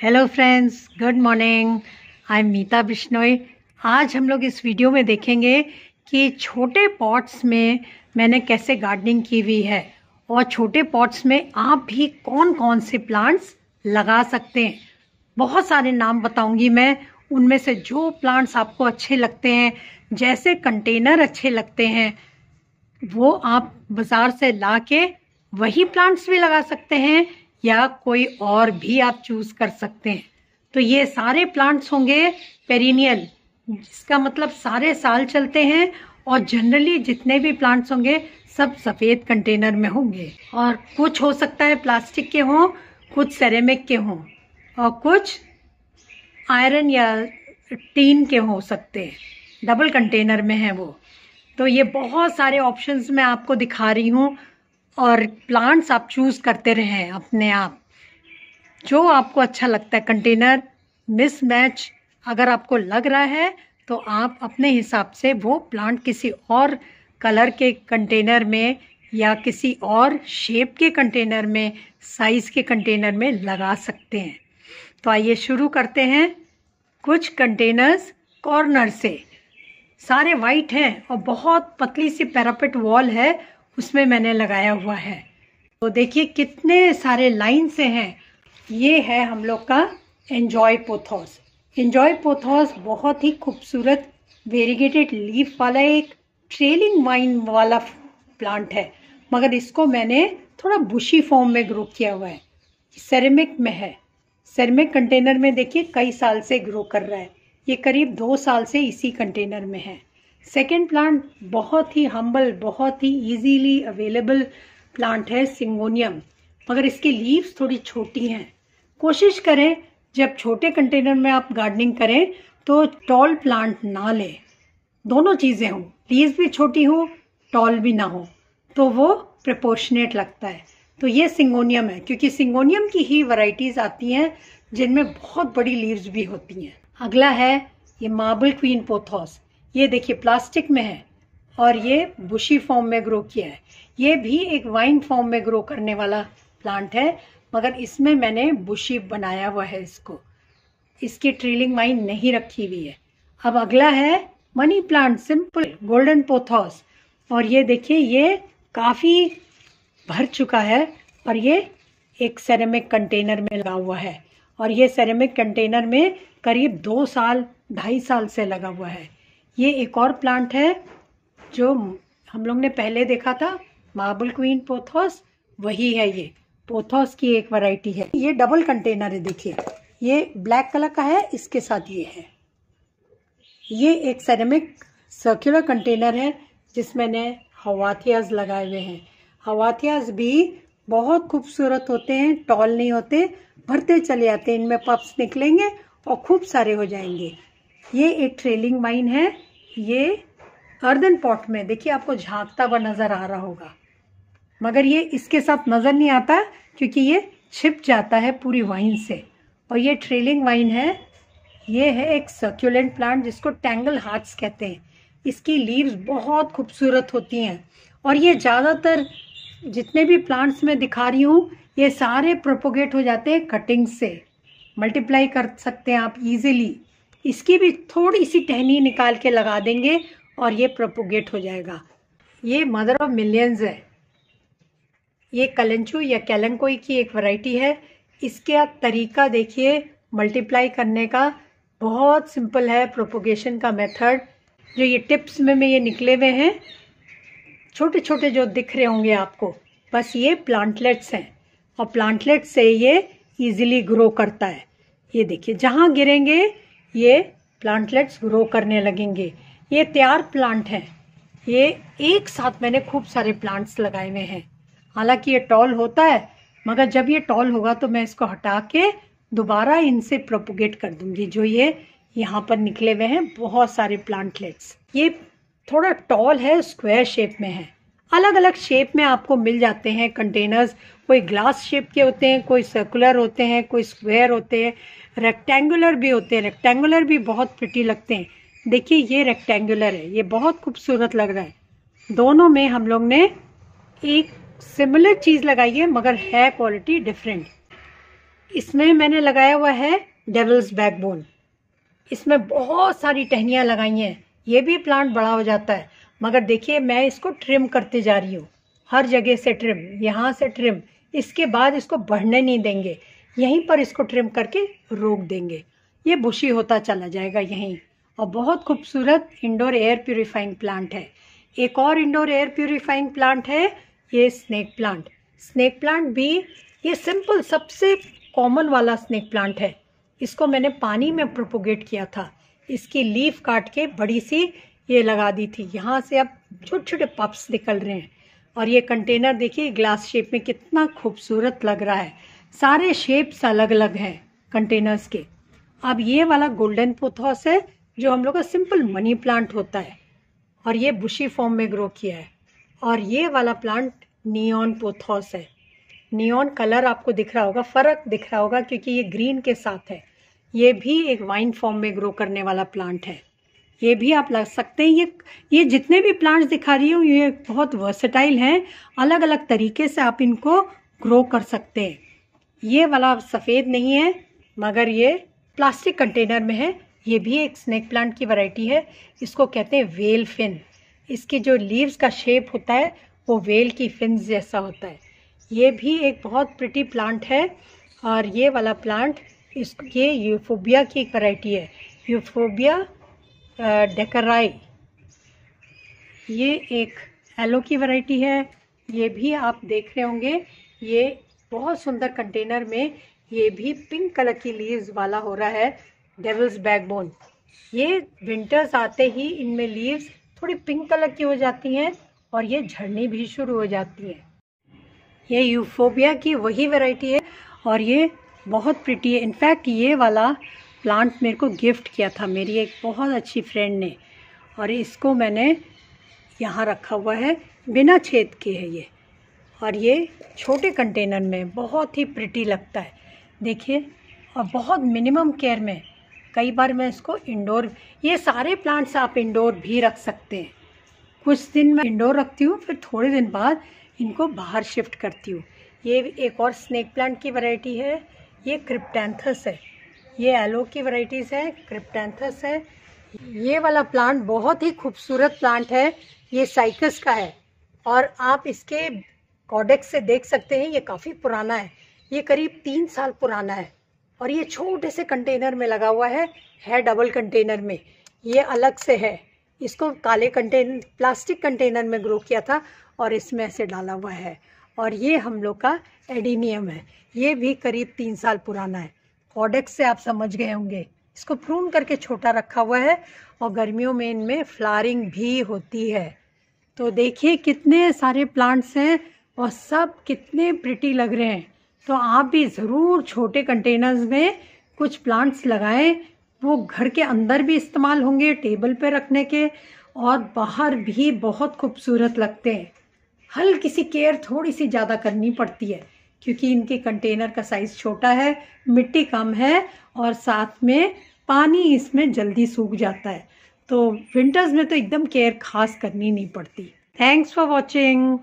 Hello friends good morning I am Meeta Bishnoi आज हम लोग इस वीडियो में देखेंगे कि छोटे पॉट्स में मैंने कैसे गार्डनिंग की हुई है और छोटे पॉट्स में आप भी कौन कौन से प्लांट्स लगा सकते हैं। बहुत सारे नाम बताऊँगी मैं। उनमें से जो प्लांट्स आपको अच्छे लगते हैं, जैसे कंटेनर अच्छे लगते हैं, वो आप बाज़ार से ला के वही प्लांट्स भी लगा सकते हैं। या कोई और भी आप चूज़ कर सकते हैं। तो ये सारे प्लांट्स होंगे पेरिनियल जिसका मतलब सारे साल चलते हैं और जनरली जितने भी प्लांट्स होंगे, सब सफ़ेद कंटेनर में होंगे। और कुछ हो सकता है प्लास्टिक के हों, कुछ सेरेमिक के हों, और कुछ आयरन या टीन के हो सकते हैं। डबल कंटेनर में है वो। तो ये बहुत सारे ऑप्शंस मैं आपको दिखा रही हूँ। और प्लांट्स आप चूज़ करते रहें अपने आप। जो आपको अच्छा लगता है कंटेनर मिस मैच अगर आपको लग रहा है तो आप अपने हिसाब से वो प्लांट किसी और कलर के कंटेनर में या किसी और शेप के कंटेनर में साइज़ के कंटेनर में लगा सकते हैं। तो आइए शुरू करते हैं कुछ कंटेनर्स कॉर्नर से। सारे वाइट हैं और बहुत पतली सी पैरापिट वॉल है उसमें मैंने लगाया हुआ है। तो देखिए कितने सारे लाइन से हैं। ये है हम लोग का एंजॉय पोथोस एंजॉय पोथोस बहुत ही खूबसूरत वेरीगेटेड लीफ वाला एक ट्रेलिंग वाइन वाला प्लांट है। मगर इसको मैंने थोड़ा बुशी फॉर्म में ग्रो किया हुआ है। सेरेमिक में है। सेरेमिक कंटेनर में देखिए कई साल से ग्रो कर रहा है। ये करीब दो साल से इसी कंटेनर में है। सेकेंड प्लांट बहुत ही हम्बल बहुत ही इजीली अवेलेबल प्लांट है सिंगोनियम मगर इसकी लीव्स थोड़ी छोटी हैं। कोशिश करें, जब छोटे कंटेनर में आप गार्डनिंग करें तो टॉल प्लांट ना लें। दोनों चीज़ें हों। लीव्स भी छोटी हो टॉल भी ना हो। तो वो प्रपोर्शनेट लगता है। तो ये सिंगोनियम है, क्योंकि सिंगोनियम की ही वैरायटीज आती हैं, जिनमें बहुत बड़ी लीव्स भी होती हैं। अगला है ये मार्बल क्वीन पोथॉस ये देखिए प्लास्टिक में है और ये बुशी फॉर्म में ग्रो किया है। ये भी एक वाइन फॉर्म में ग्रो करने वाला प्लांट है, मगर इसमें मैंने बुशी बनाया हुआ है इसको। इसकी ट्रीलिंग वाइन नहीं रखी हुई है। अब अगला है money plant simple golden pothos और ये देखिए, ये काफ़ी भर चुका है और ये एक सेरेमिक कंटेनर में लगा हुआ है। और ये सेरेमिक कंटेनर में करीब दो साल, ढाई साल से लगा हुआ है। ये एक और प्लांट है, जो हम लोग ने पहले देखा था मार्बल क्वीन पोथोस वही है ये। पोथोस की एक वैरायटी है। ये डबल कंटेनर है, देखिए। ये ब्लैक कलर का है, इसके साथ ये है। ये एक सेरेमिक सर्कुलर कंटेनर है जिसमें ने हवाथियाज लगाए हुए हैं। हवाथियाज भी बहुत खूबसूरत होते हैं टॉल नहीं होते, भरते चले आते हैं। इनमें पप्स निकलेंगे और खूब सारे हो जाएँगे। ये एक ट्रेलिंग माइन है ये अर्दन पॉट में, देखिए आपको झांकता हुआ नज़र आ रहा होगा। मगर ये इसके साथ नज़र नहीं आता, क्योंकि ये छिप जाता है पूरी वाइन से। और ये ट्रेलिंग वाइन है, ये है एक सर्क्यूलेंट प्लांट जिसको टैंगल हार्ट्स कहते हैं। इसकी लीव्स बहुत खूबसूरत होती हैं। और ये ज़्यादातर जितने भी प्लांट्स में दिखा रही हूँ, ये सारे प्रोपोगेट हो जाते हैं कटिंग से। मल्टीप्लाई कर सकते हैं आप इजीली इसकी भी थोड़ी सी टहनी निकाल के लगा देंगे और ये प्रोपोगेट हो जाएगा। ये मदर ऑफ़ मिलियंस है। ये कलंचू या कैलंकोई की एक वैरायटी है। इसका तरीका देखिए मल्टीप्लाई करने का। बहुत सिंपल है प्रोपोगेशन का मेथड जो ये टिप्स में में ये निकले हुए हैं छोटे छोटे जो दिख रहे होंगे आपको, बस ये प्लांटलेट्स हैं। और प्लांटलेट से ये इजीली ग्रो करता है। ये देखिए, जहाँ गिरेंगे ये प्लांटलेट्स ग्रो करने लगेंगे। ये तैयार प्लांट हैं। ये एक साथ मैंने खूब सारे प्लांट्स लगाए हुए हैं। हालाँकि ये टॉल होता है, मगर जब ये टॉल होगा तो मैं इसको हटा के दोबारा इनसे प्रोपोगेट कर दूँगी, जो ये यहाँ पर निकले हुए हैं, बहुत सारे प्लांटलेट्स ये थोड़ा टॉल है स्क्वायर शेप में है। अलग अलग शेप में आपको मिल जाते हैं कंटेनर्स कोई ग्लास शेप के होते हैं, कोई सर्कुलर होते हैं, कोई स्क्वायर होते हैं। रेक्टेंगुलर भी होते हैं। रेक्टेंगुलर भी बहुत प्रिटी लगते हैं। देखिए, ये रेक्टेंगुलर है। ये बहुत खूबसूरत लग रहा है। दोनों में हम लोग ने एक सिमिलर चीज़ लगाई है, मगर है क्वालिटी डिफरेंट इसमें मैंने लगाया हुआ है डेवल्स बैकबोन इसमें बहुत सारी टहनियाँ लगाई हैं। ये भी प्लांट बड़ा हो जाता है। मगर देखिए, मैं इसको ट्रिम करते जा रही हूँ। हर जगह से ट्रिम यहाँ से ट्रिम इसके बाद इसको बढ़ने नहीं देंगे। यहीं पर इसको ट्रिम करके रोक देंगे। ये बुशी होता चला जाएगा यहीं। और बहुत खूबसूरत इंडोर एयर प्योरीफाइंग प्लांट है। एक और इंडोर एयर प्योरीफाइंग प्लांट है, ये स्नेक प्लांट। स्नेक प्लांट भी ये सिंपल, सबसे कॉमन वाला स्नेक प्लांट है। इसको मैंने पानी में प्रोपोगेट किया था। इसकी लीफ काट के बड़ी सी ये लगा दी थी। यहाँ से अब छोटे छोटे पप्स निकल रहे हैं। और ये कंटेनर देखिए ग्लास शेप में कितना खूबसूरत लग रहा है। सारे शेप्स अलग अलग हैं कंटेनर्स के। अब ये वाला गोल्डन पोथॉस है, जो हम लोग का सिंपल मनी प्लांट होता है। और ये बुशी फॉर्म में ग्रो किया है। और ये वाला प्लांट नियॉन पोथॉस है। नियॉन कलर आपको दिख रहा होगा, फ़र्क दिख रहा होगा, क्योंकि ये ग्रीन के साथ है। ये भी एक वाइन फॉर्म में ग्रो करने वाला प्लांट है। ये भी आप लग सकते हैं। ये ये जितने भी प्लांट्स दिखा रही हूँ, ये बहुत वर्सेटाइल हैं। अलग अलग तरीके से आप इनको ग्रो कर सकते हैं। ये वाला सफ़ेद नहीं है, मगर ये प्लास्टिक कंटेनर में है। ये भी एक स्नैक प्लांट की वैरायटी है। इसको कहते हैं वेल फिन इसके जो लीव्स का शेप होता है, वो वेल की फिन जैसा होता है। ये भी एक बहुत प्रिटी प्लांट है और ये वाला प्लांट इस ये यूफोबिया की एक वैरायटी है। यूफोबिया डेकराई। ये एक एलो की वैरायटी है। ये भी आप देख रहे होंगे। ये बहुत सुंदर कंटेनर में ये भी पिंक कलर की लीव्स वाला हो रहा है। डेविल्स बैकबोन ये विंटर्स आते ही इनमें लीव्स थोड़ी पिंक कलर की हो जाती हैं और ये झड़नी भी शुरू हो जाती है। ये यूफोबिया की वही वैरायटी है और ये बहुत प्रिटी है। इनफैक्ट ये वाला प्लांट मेरे को गिफ्ट किया था मेरी एक बहुत अच्छी फ्रेंड ने और इसको मैंने यहाँ रखा हुआ है, बिना छेद के है ये। और ये छोटे कंटेनर में बहुत ही प्रिटी लगता है। देखिए, और बहुत मिनिमम केयर में कई बार मैं इसको इंडोर ये सारे प्लांट्स आप इंडोर भी रख सकते हैं। कुछ दिन मैं इंडोर रखती हूँ, फिर थोड़े दिन बाद इनको बाहर शिफ्ट करती हूँ। ये एक और स्नेक प्लांट की वैरायटी है, ये क्रिप्टेंथस है। ये एलो की वैरायटीज़ है क्रिप्टेंथस है। ये वाला प्लांट बहुत ही खूबसूरत प्लांट है, ये साइकस का है। और आप इसके कॉडेक्स से देख सकते हैं, ये काफ़ी पुराना है। ये करीब तीन साल पुराना है। और ये छोटे से कंटेनर में लगा हुआ है है डबल कंटेनर में। ये अलग से है। इसको काले कंटेनर प्लास्टिक कंटेनर में ग्रो किया था और इसमें ऐसे डाला हुआ है। और ये हम लोग का एडीनियम है। ये भी करीब तीन साल पुराना है। कॉडेक्स से आप समझ गए होंगे। इसको प्रून करके छोटा रखा हुआ है और गर्मियों में इनमें फ्लारिंग भी होती है। तो देखिए कितने सारे प्लांट्स हैं और सब कितने प्रिटी लग रहे हैं। तो आप भी ज़रूर छोटे कंटेनर्स में कुछ प्लांट्स लगाएँ। वो घर के अंदर भी इस्तेमाल होंगे टेबल पे रखने के और बाहर भी बहुत खूबसूरत लगते हैं। हल्की सी केयर थोड़ी सी ज़्यादा करनी पड़ती है। क्योंकि इनके कंटेनर का साइज़ छोटा है, मिट्टी कम है और साथ में पानी इसमें जल्दी सूख जाता है। तो विंटर्स में तो एकदम केयर खास करनी नहीं पड़ती। Thanks for watching